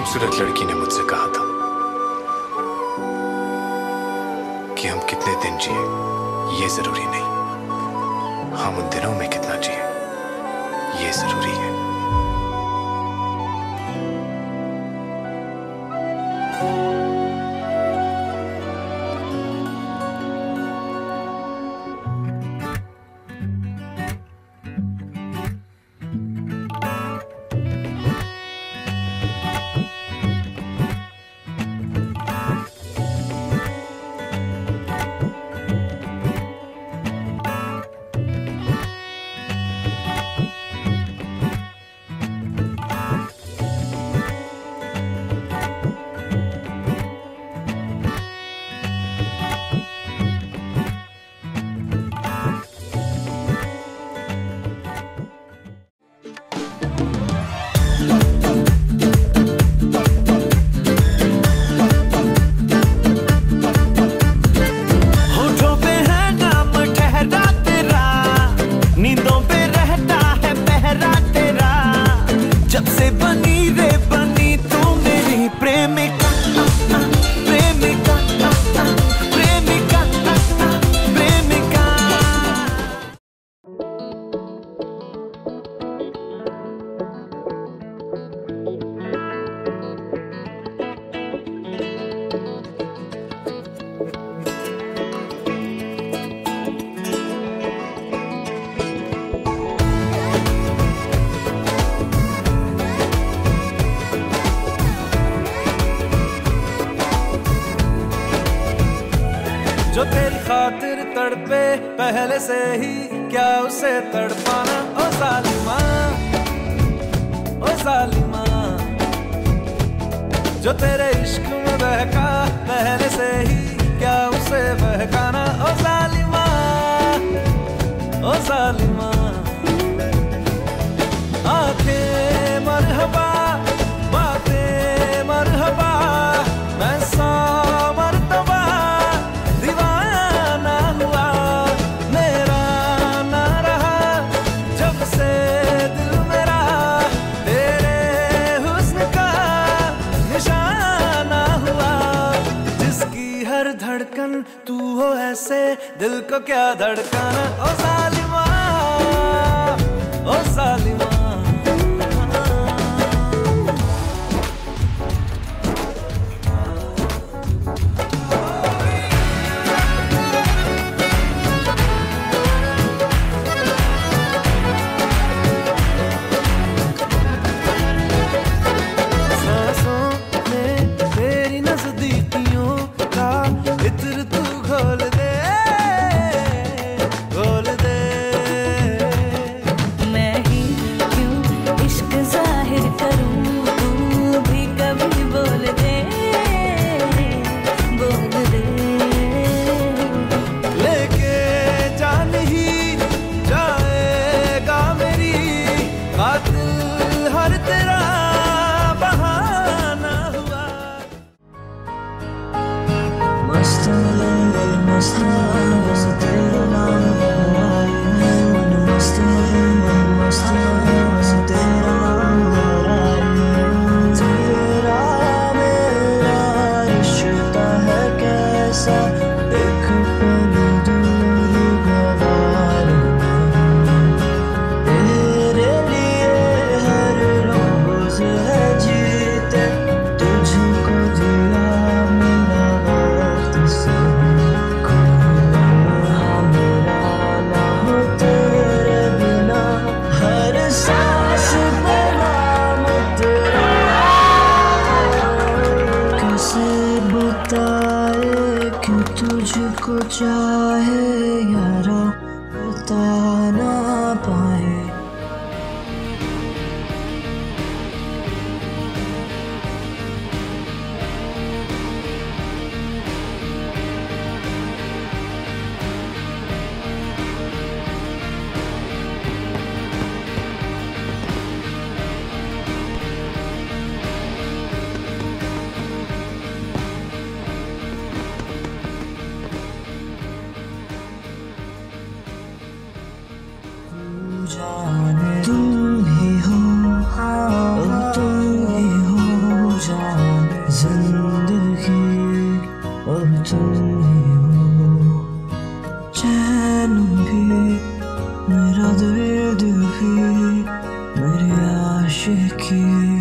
खूबसूरत लड़की ने मुझसे कहा था कि हम कितने दिन जिए, ये ज़रूरी नहीं। हम उन दिनों में कितना जिए, ये ज़रूरी है। नींदों पे रहता है पहरा तेरा। जब से बनी रे जो तेरी खातिर तड़पे, पहले से ही क्या उसे तड़पाना? ओ सालिमा ओ सालिमा। जो तेरे इश्क में बहका, पहले से ही क्या उसे तू हो ऐसे दिल को क्या धड़काना? ओ साली तुम ही हो, और तुम ही हो जान ज़िंदगी और तुम ही हो चैन भी, मेरा दर्द भी, मेरी आशिकी।